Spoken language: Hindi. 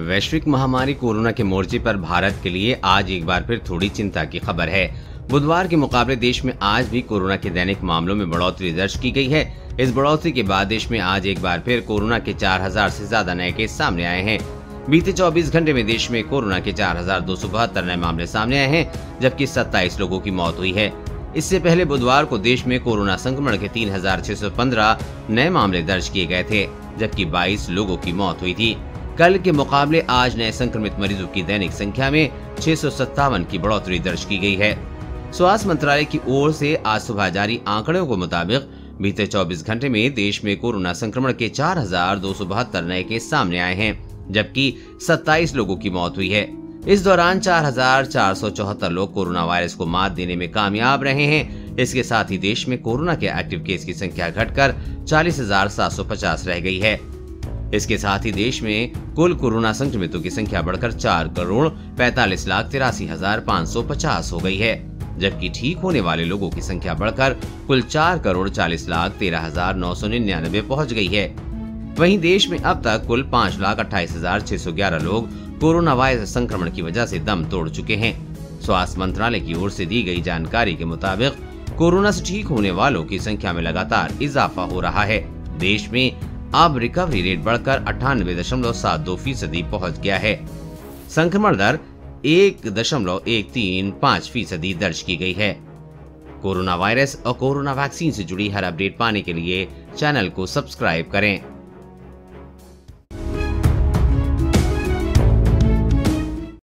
वैश्विक महामारी कोरोना के मोर्चे पर भारत के लिए आज एक बार फिर थोड़ी चिंता की खबर है। बुधवार के मुकाबले देश में आज भी कोरोना के दैनिक मामलों में बढ़ोतरी दर्ज की गई है। इस बढ़ोतरी के बाद देश में आज एक बार फिर कोरोना के 4000 से ज़्यादा नए केस सामने आए हैं। बीते 24 घंटे में देश में कोरोना के चार हज़ार दो सौ बहत्तर नए मामले सामने आए हैं जबकि 27 लोगों की मौत हुई है। इससे पहले बुधवार को देश में कोरोना संक्रमण के 3,615 नए मामले दर्ज किए गए थे जबकि 22 लोगों की मौत हुई थी। कल के मुकाबले आज नए संक्रमित मरीजों की दैनिक संख्या में छह सौ सत्तावन की बढ़ोतरी दर्ज की गई है। स्वास्थ्य मंत्रालय की ओर से आज सुबह जारी आंकड़ों के मुताबिक बीते 24 घंटे में देश में कोरोना संक्रमण के चार हज़ार दो सौ बहत्तर नए केस सामने आए हैं जबकि 27 लोगों की मौत हुई है। इस दौरान चार हज़ार चार सौ चौहत्तर लोग कोरोना वायरस को मात देने में कामयाब रहे हैं। इसके साथ ही देश में कोरोना के एक्टिव केस की संख्या घटकर 40,750 रह गई है। इसके साथ ही देश में कुल कोरोना संक्रमितों की संख्या बढ़कर चार करोड़ पैतालीस लाख तिरासी हज़ार पाँच सौ पचास हो गई है, जबकि ठीक होने वाले लोगों की संख्या बढ़कर कुल चार करोड़ चालीस लाख तेरह हज़ार नौ सौ निन्यानवे पहुँच गई है। वहीं देश में अब तक कुल पाँच लाख अट्ठाईस हज़ार छह सौ ग्यारह लोग कोरोना वायरस संक्रमण की वजह से दम तोड़ चुके हैं। स्वास्थ्य मंत्रालय की ओर से दी गई जानकारी के मुताबिक, कोरोना से ठीक होने वालों की संख्या में लगातार इजाफा हो रहा है। देश में अब रिकवरी रेट बढ़कर अठानवे दशमलव सात दो फ़ीसदी पहुँच गया है। संक्रमण दर एक दशमलव एक तीन पाँच फ़ीसदी दर्ज की गई है। कोरोना वायरस और कोरोना वैक्सीन से जुड़ी हर अपडेट पाने के लिए चैनल को सब्सक्राइब करें।